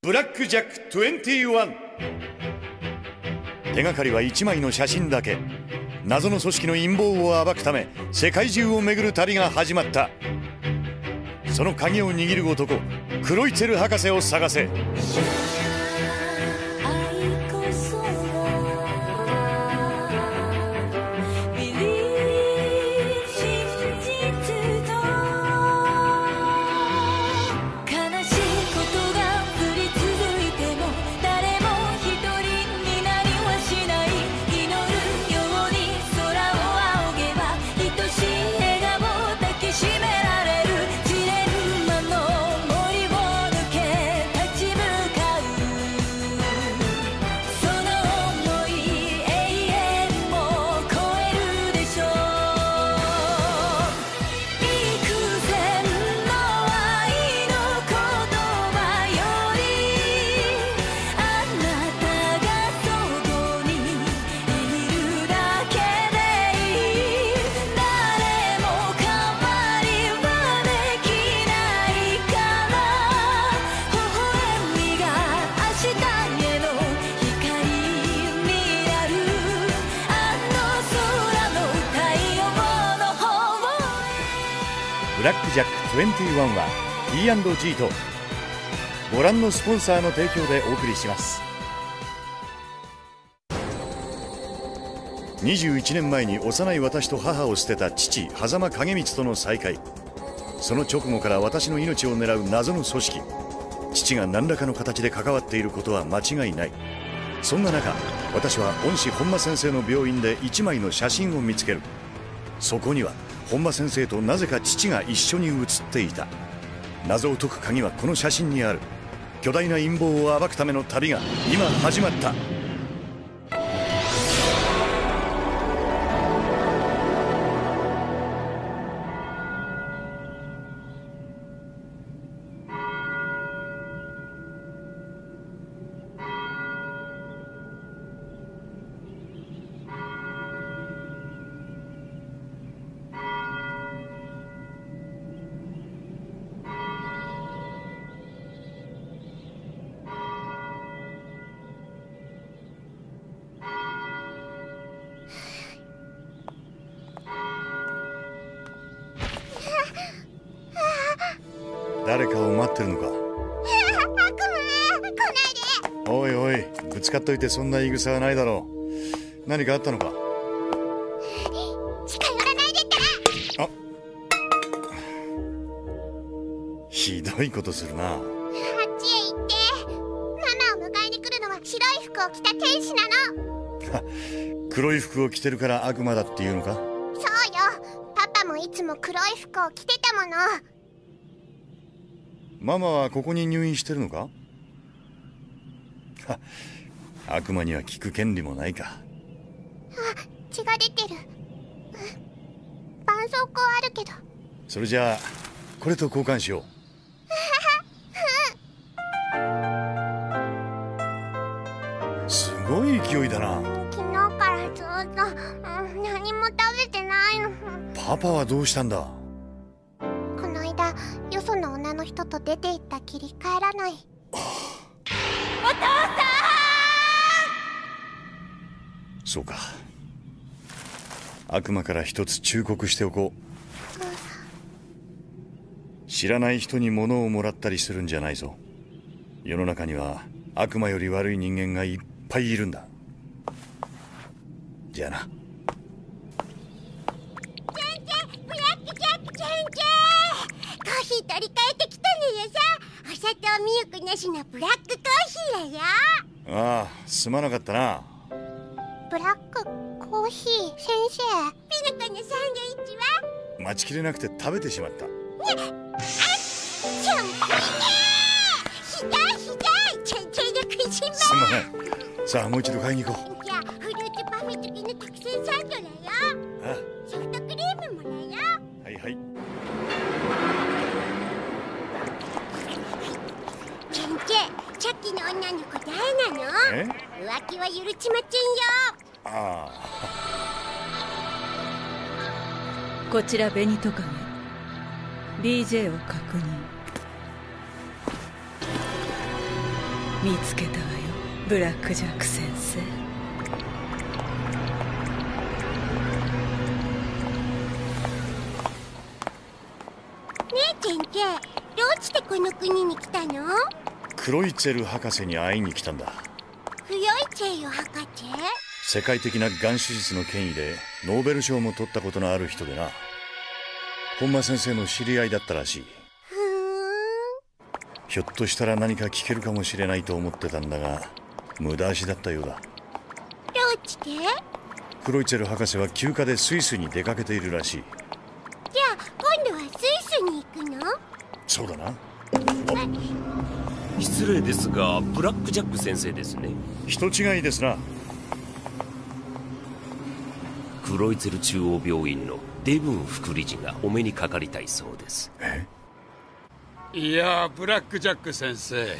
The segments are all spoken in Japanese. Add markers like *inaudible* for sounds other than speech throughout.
ブラックジャック21手がかりは1枚の写真だけ。謎の組織の陰謀を暴くため世界中を巡る旅が始まった。その鍵を握る男クロイツェル博士を探せ。21は P&G とご覧のスポンサーの提供でお送りします。21年前に幼い私と母を捨てた父狭間景光との再会。その直後から私の命を狙う謎の組織。父が何らかの形で関わっていることは間違いない。そんな中私は恩師本間先生の病院で1枚の写真を見つける。そこには本間先生となぜか父が一緒に写っていた。謎を解く鍵はこの写真にある。巨大な陰謀を暴くための旅が今始まった。誰かを待ってるのか。*laughs* おいおいぶつかっといてそんな言い草はないだろう。何かあったのか？近寄らないでったらあ。ひどいことするな。あっちへ行ってママを迎えに来るのは白い服を着た天使なの。*laughs* 黒い服を着てるから悪魔だっていうのか？そうよ。パパもいつも黒い服を着てたものママはここに入院してるのか？は *laughs* 悪魔には聞く権利もないか。血が出てる。うん。絆創膏あるけど。それじゃあこれと交換しよう。*laughs* すごい勢いだな。昨日からずっと、うん、何も食べてないの。パパはどうしたんだ？人と出て行ったきり帰らない。お父さんそうか。悪魔から一つ忠告しておこう。知らない人に物をもらったりするんじゃないぞ。世の中には悪魔より悪い人間がいっぱいいるんだ。じゃあなブラックジャック先生コーヒー取り替えてきたのよさミルクなしのブラックコーヒーだよ。ああすまなかったな。ブラックコーヒー先生。ピノコのサンドイッチは？待ちきれなくて食べてしまった。しょんぱいねひどいひどい。先生の食いしん坊すまないさあもう一度買いに行こう。じゃあフルーツパフェ付き気は許しませんよ。ああ。こちら紅トカゲ。BJ を確認。見つけたわよ。ブラック・ジャック先生。ねえチェンチェどうしてこの国に来たの？クロイツェル博士に会いに来たんだクヨイチェイヨ博士世界的ながん手術の権威でノーベル賞も取ったことのある人でな。本間先生の知り合いだったらしい。ふーん。ひょっとしたら何か聞けるかもしれないと思ってたんだが無駄足だったようだ。どうして？クロイツェル博士は休暇でスイスに出かけているらしい。じゃあ今度はスイスに行くの？そうだな。失礼ですがブラック・ジャック先生ですね。人違いですなクロイツェル中央病院のデブン副理事がお目にかかりたいそうです。いやーブラック・ジャック先生。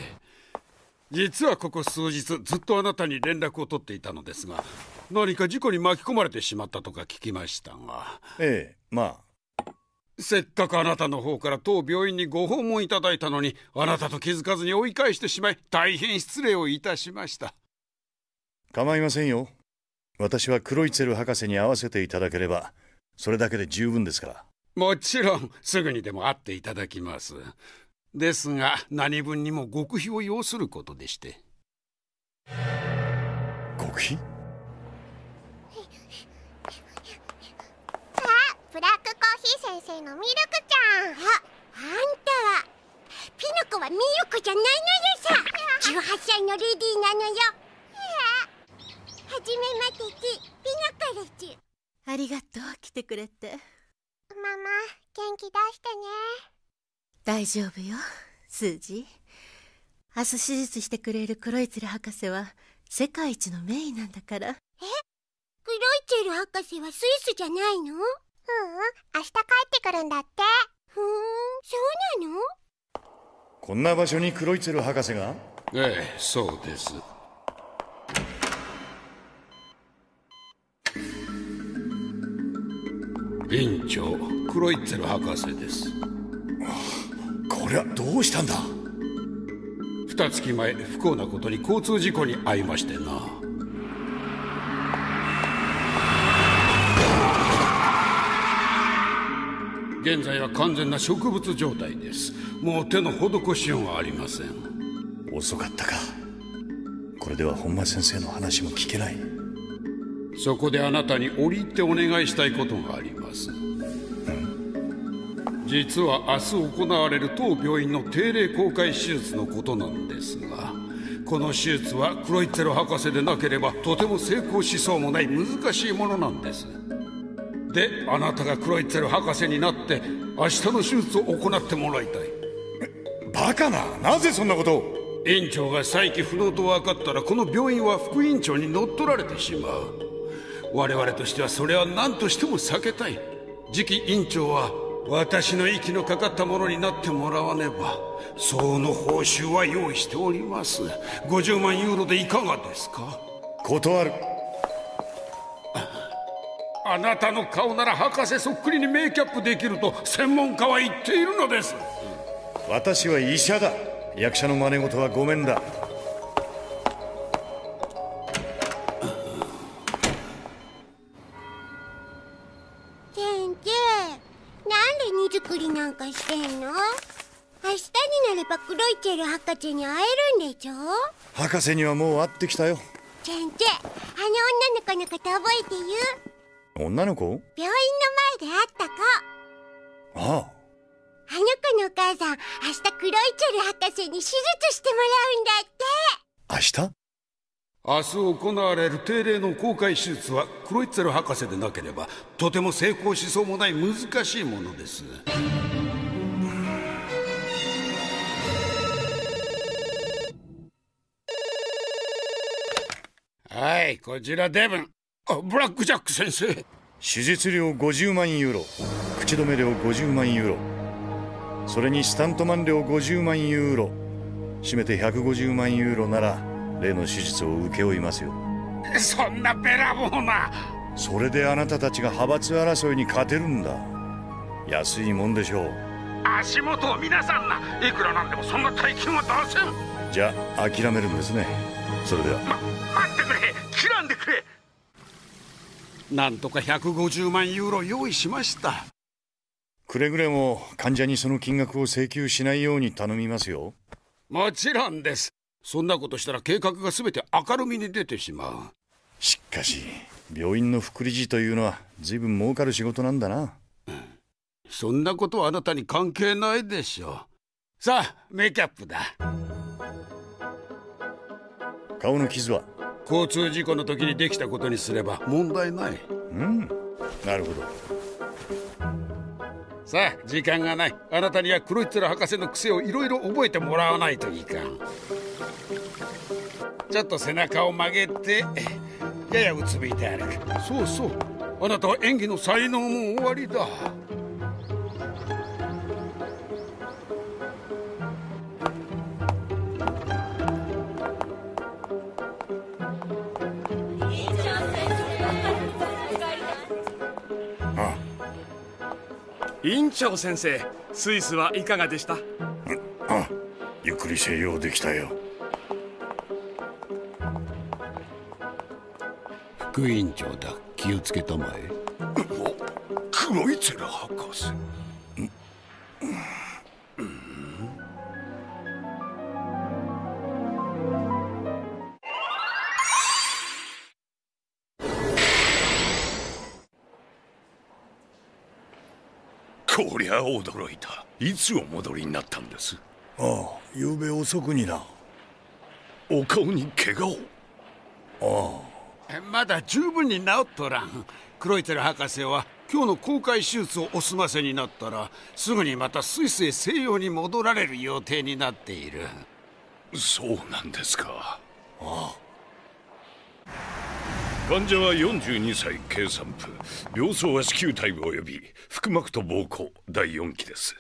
実はここ数日ずっとあなたに連絡を取っていたのですが何か事故に巻き込まれてしまったとか聞きましたが。ええまあ。せっかくあなたの方から当病院にご訪問いただいたのにあなたと気づかずに追い返してしまい大変失礼をいたしました。構いませんよ私はクロイツェル博士に会わせていただければそれだけで十分ですから。もちろんすぐにでも会っていただきます。ですが何分にも極秘を要することでして。極秘？あブラックコーヒー先生のミルクちゃん。ああんたは。ピノコはミルクじゃないのよ。さ18歳のレディーなのよはじめましてちピノコですありがとう来てくれて。ママ元気出してね。大丈夫よスージー。明日手術してくれるクロイツェル博士は世界一の名医なんだから。クロイチェル博士はスイスじゃないの？ううん明日帰ってくるんだって。ふーんそうなの？こんな場所にクロイツェル博士が？ええそうです院長クロイッツェル博士です。こりゃどうしたんだ？二月前不幸なことに交通事故に遭いましてな。現在は完全な植物状態です。もう手の施しようがありません。遅かったか。これでは本間先生の話も聞けないそこであなたに折り入ってお願いしたいことがあります。実は明日行われる当病院の定例公開手術のことなんですがこの手術はクロイッツェル博士でなければとても成功しそうもない難しいものなんです。であなたがクロイッツェル博士になって明日の手術を行ってもらいたい。バカななぜそんなことを。院長が再起不能と分かったらこの病院は副院長に乗っ取られてしまう我々としてはそれは何としても避けたい。次期院長は私の息のかかったものになってもらわねば。相応の報酬は用意しております。50万ユーロでいかがですか？断る。あなたの顔なら博士そっくりにメイキャップできると専門家は言っているのです。私は医者だ。役者の真似事はごめんだチェル博士に会えるんでしょ？博士にはもう会ってきたよ。チェンチェあの女の子のこと覚えてる女の子？病院の前で会った子。ああ。あの子のお母さん明日クロイチェル博士に手術してもらうんだって。明日？明日行われる定例の公開手術はクロイッツェル博士でなければとても成功しそうもない難しいものですいこちらデブン。あブラックジャック先生。手術料50万ユーロ。口止め料50万ユーロ。それにスタントマン料50万ユーロ。締めて150万ユーロなら例の手術を請け負いますよ。そんなべらぼうな。それであなたたちが派閥争いに勝てるんだ。安いもんでしょう。足元を皆さんな。いくらなんでもそんな大金は出せん。じゃあ諦めるんですね。それでは。待ってくれなんとか150万ユーロ用意しました。くれぐれも患者にその金額を請求しないように頼みますよ。もちろんです。そんなことしたら計画が全て明るみに出てしまう。しかし病院の副理事というのは随分儲かる仕事なんだな。そんなことはあなたに関係ないでしょう。さあメイキャップだ。顔の傷は交通事故の時にできたことにすれば問題ない。うん。なるほど。さあ時間がない。あなたにはクロイツェラ博士の癖をいろいろ覚えてもらわないといかん。ちょっと背中を曲げてややうつむいて歩く。そうそう。あなたは演技の才能も終わりだ院長先生スイスはいかがでした？あゆっくり静養できたよ。副院長だ。気をつけたまえ。クロイツェラ博士こりゃ驚いた。いつお戻りになったんです？ああ昨べ遅くにな。お顔に怪我を？まだ十分に治っとらん。クロイテル博士は今日の公開手術をお済ませになったらすぐにまたスイスへ西洋に戻られる予定になっている。そうなんですか患者は42歳計算部病巣は子宮体部及び腹膜と膀胱第4期です。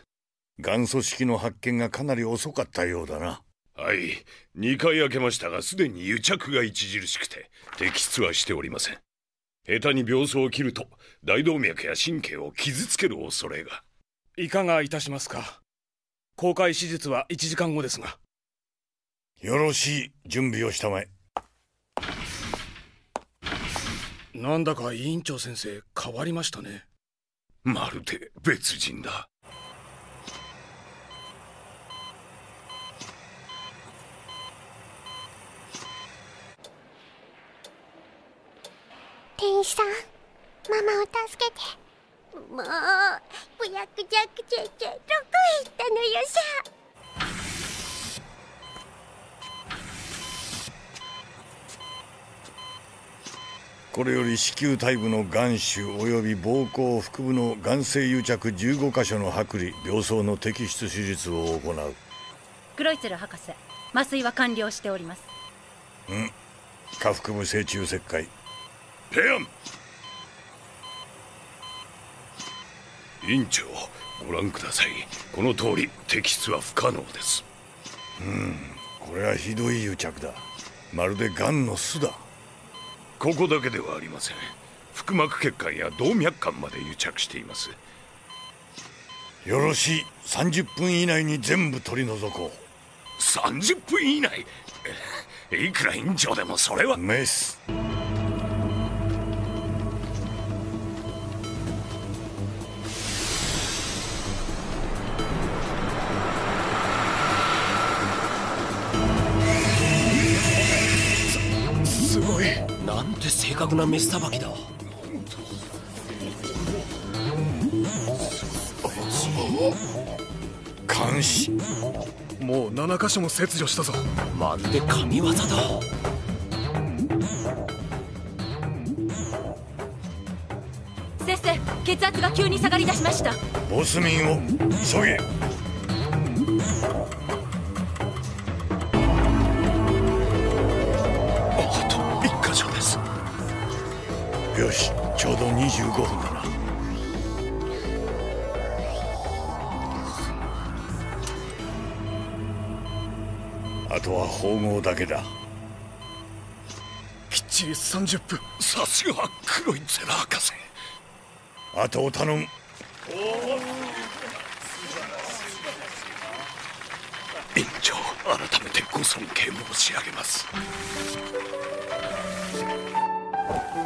がん組織の発見がかなり遅かったようだな。はい。2回開けましたがすでに癒着が著しくて摘出はしておりません。下手に病巣を切ると大動脈や神経を傷つける恐れが。いかがいたしますか？公開手術は1時間後ですが。よろしい準備をしたまえなんだか委員長先生変わりましたね。まるで別人だ。店員さんママを助けて。もうブヤクジャックチェチェどこへ行ったのよさこれより子宮体部の眼種及び膀胱腹部の眼性癒着15箇所の剥離病巣の摘出手術を行う。クロイツェル博士麻酔は完了しております。下腹部正中切開。ペアン。院長ご覧ください。この通り摘出は不可能です。これはひどい癒着だ。まるで癌の巣だここだけではありません。腹膜血管や動脈管まで癒着しています。よろしい。30分以内に全部取り除こ30分以内？え *laughs* いくら院長でもそれは。うメスなメスさばきだ。監視。もう7箇所も切除したぞ。まるで神業だ。先生血圧が急に下がりだしました。ボスミンを急げよしちょうど25分だな。あとは縫合だけだ。きっちり30分。さすがはクロイツェラ博士あとを頼む。院長改めてご尊敬申し上げます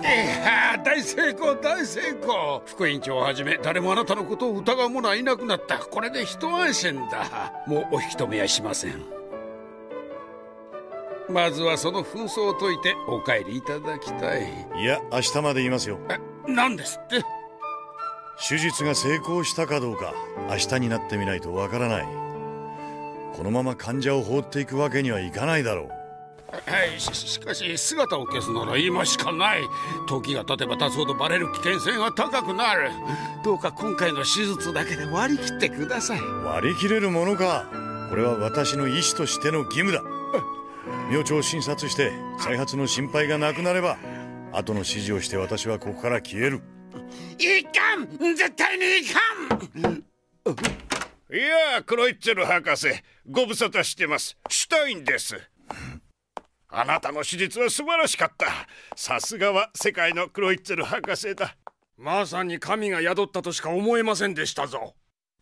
いや大成功大成功。副院長をはじめ誰もあなたのことを疑う者はいなくなった。これで一安心だ。もうお引き止めはしません。まずはその紛争を解いてお帰りいただきたい。いや明日までいますよ。何ですって？手術が成功したかどうか明日になってみないとわからない。このまま患者を放っていくわけにはいかないだろうはいししかし姿を消すなら今しかない。時が経てば経つほどバレる危険性が高くなる。どうか今回の手術だけで割り切ってください。割り切れるものか。これは私の医師としての義務だ。明朝を診察して再発の心配がなくなれば後の指示をして私はここから消える。いかん！絶対にいかん！いやあクロイッツェル博士。ご無沙汰してます。シュタインですあなたの手術は素晴らしかった。さすがは世界のクロイッツェル博士だ。まさに神が宿ったとしか思えませんでしたぞ。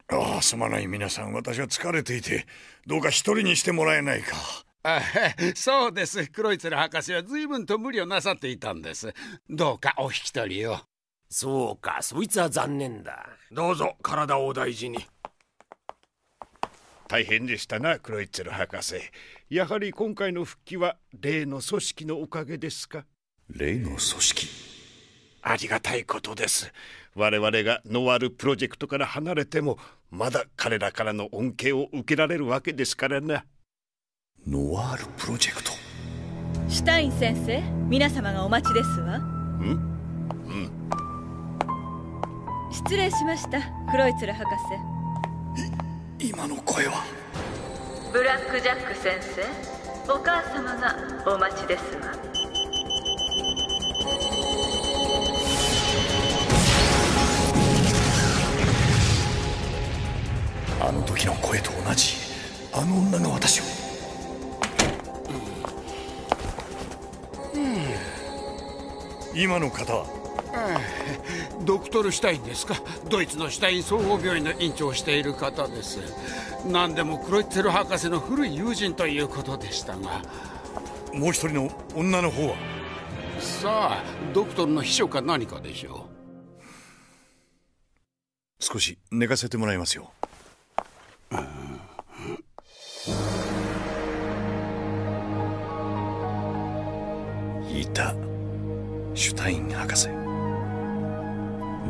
ああすまない皆さん。私は疲れていてどうか一人にしてもらえないか。あそうです。クロイツェル博士は随分と無理をなさっていたんです。どうかお引き取りを。そうかそいつは残念だ。どうぞ体をお大事に大変でしたなクロイッツェル博士。やはり今回の復帰は例の組織のおかげですか？例の組織？ありがたいことです。我々がノワールプロジェクトから離れてもまだ彼らからの恩恵を受けられるわけですからな。ノワールプロジェクト？シュタイン先生皆様がお待ちですわ。うん？失礼しましたクロイツル博士今の声は？ブラック・ジャック先生お母様がお待ちですわ。あの時の声と同じ。あの女が私を。今の方は？ドクトル・シュタインですか？ドイツのシュタイン総合病院の院長をしている方です。何でもクロイッツェル博士の古い友人ということでしたが。もう一人の女の方は？さあドクトルの秘書か何かでしょう？少し寝かせてもらいますよ。いた。シュタイン博士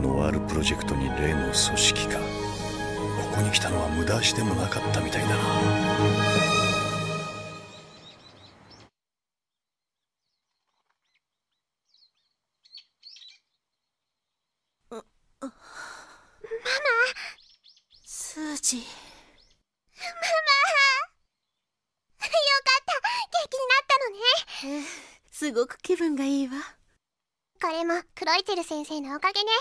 ノワールプロジェクトに例の組織か。ここに来たのは無駄足でもなかったみたいだな。ママ。スージー。ママ。よかった。元気になったのね。えすごく気分がいいわこれもクロイツェル先生のおかげね。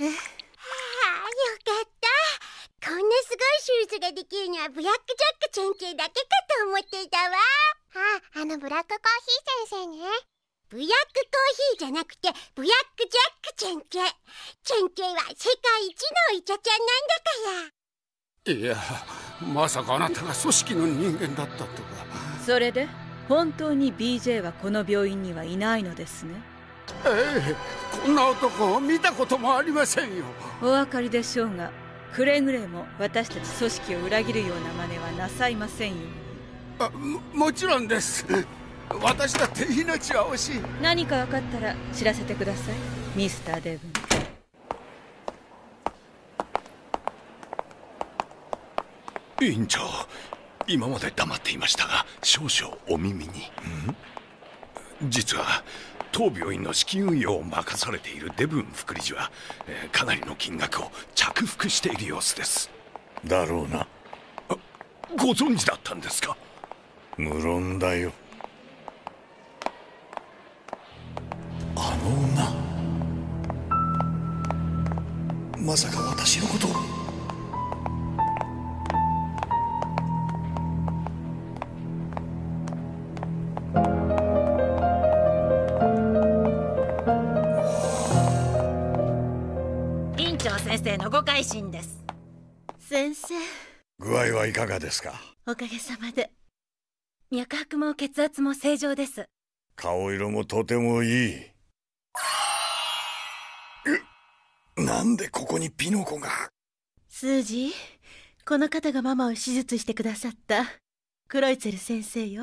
えはあよかった。こんなすごい手術ができるのはブラック・ジャック先生だけかと思っていたわ。ああのブラックコーヒー先生ね。ブラックコーヒーじゃなくてブラック・ジャック先生。先生は世界一のお医者ちゃんなんだから。いやまさかあなたが組織の人間だったとかそれで本当に BJ はこの病院にはいないのですねええこんな男を見たこともありませんよ。お分かりでしょうがくれぐれも私たち組織を裏切るような真似はなさいませんよ。あももちろんです。私だって命は惜しい。何か分かったら知らせてくださいミスター・デブン。院長今まで黙っていましたが少々お耳に。実は当病院の資金運用を任されているデブン副理事は、えー、かなりの金額を着服している様子です。だろうな。ご存知だったんですか？無論だよ。あの女。まさか私のことを長先生のご改心です。先生。具合はいかがですか？おかげさまで。脈拍も血圧も正常です。顔色もとてもいい。なんでここにピノコが？スージーこの方がママを手術してくださった。クロイツェル先生よ。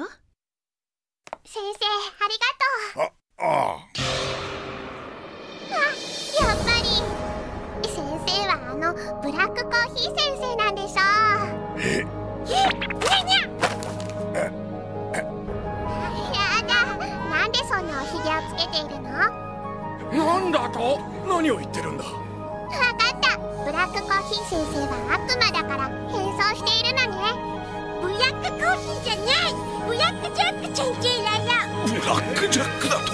先生ありがとう。あああ。やっぱ生はあのブラックコーヒー先生なんでしょええ？にゃにゃやだなんでそんなおひげをつけているの？なんだと？何を言ってるんだ？わかった。ブラックコーヒー先生は悪魔だから変装しているのね。ブラックコーヒーじゃない。ブラックジャック先生だよ。ブラックジャックだと？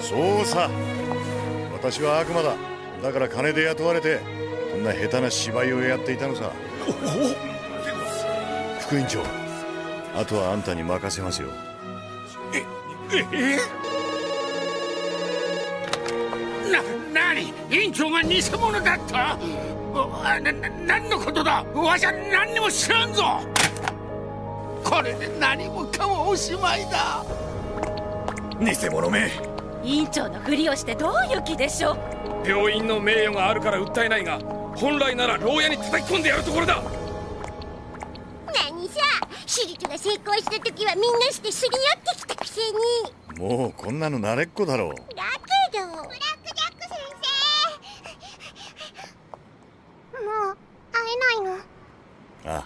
そうさ。私は悪魔だだから金で雇われてこんな下手な芝居をやっていたのさ。副院長あとはあんたに任せますよ。ええな、なに？院長が偽物だった？あな、な、何のことだ？わしは何にも知らんぞ！これで何もかもおしまいだ！偽物め院長のふりをしてどういう気でしょう？病院の名誉があるから訴えないが本来なら牢屋に叩き込んでやるところだ。何さ手術が成功した時はみんなしてすり寄ってきたくせに。もうこんなの慣れっこだろう。だけど。ブラックジャック先生。もう会えないの？あ。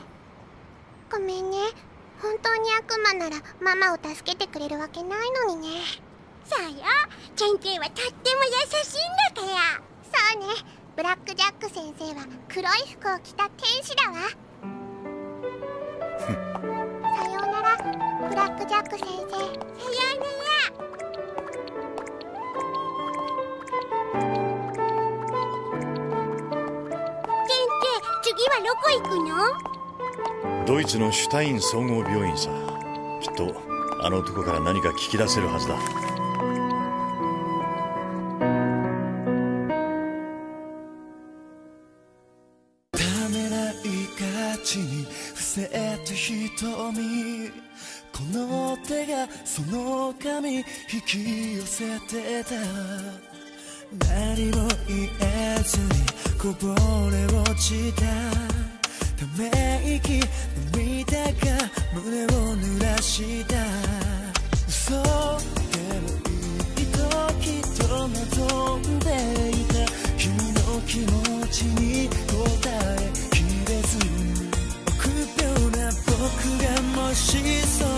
ごめんね。本当に悪魔ならママを助けてくれるわけないのにねそうよ。先生はとっても優しいんだから。そうね。ブラックジャック先生は黒い服を着た天使だわ。さようならブラックジャック先生。さようなら。先生次はどこ行くの？ドイツのシュタイン総合病院さ。きっとあの男から何か聞き出せるはずだ。その髪引き寄せてた。何も言えずにこぼれ落ちた。ため息涙が胸を濡らした。嘘でもいいときっと望んでいた。君の気持ちに答えきれず。臆病な僕がもしその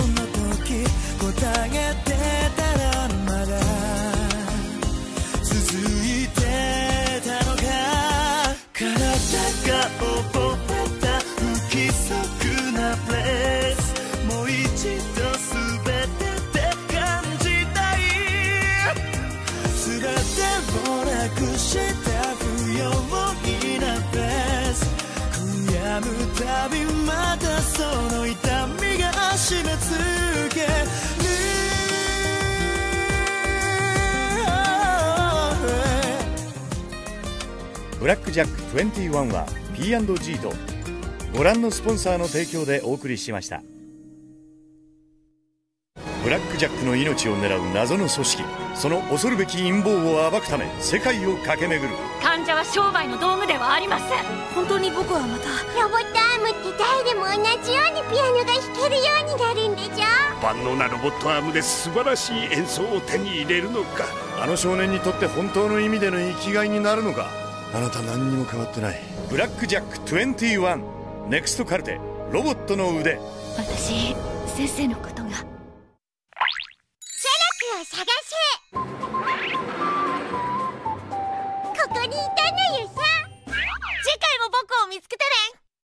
ブラックジャック21は P&G とご覧のスポンサーの提供でお送りしました。ブラックジャックの命を狙う謎の組織その恐るべき陰謀を暴くため世界を駆け巡る。患者は商売の道具ではありません。本当に僕はまたロボットアームって誰でも同じようにピアノが弾けるようになるんでしょ？万能なロボットアームで素晴らしい演奏を手に入れるのか。あの少年にとって本当の意味での生きがいになるのかあなた何にも変わってない。ブラックジャック21ネクストカルテ。ロボットの腕。私先生のことが。セラクを探せ。ここにいたのよさ。次回も僕を見つけてね